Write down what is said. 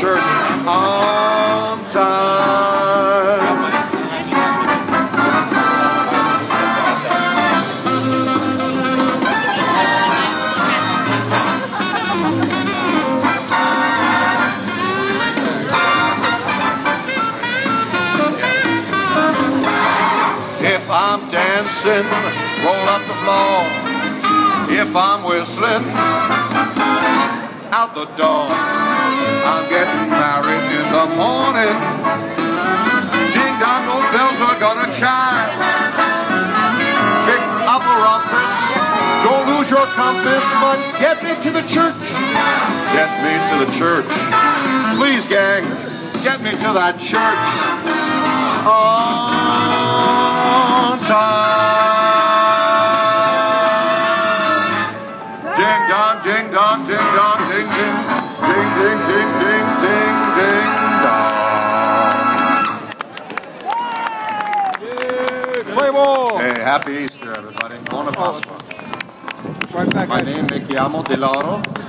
church on time. If I'm dancing, roll up the floor. If I'm whistling, out the door. Getting married in the morning. Ding dong, those bells are gonna chime. Pick up a rumpus, don't lose your compass, but get me to the church. Get me to the church. Please, gang, get me to that church. On time. Ding dong, ding dong, ding dong, ding ding ding ding dong. Hey, eh, happy Easter, everybody. Buona Pasqua. Right back My name is Chiamo De Lauro.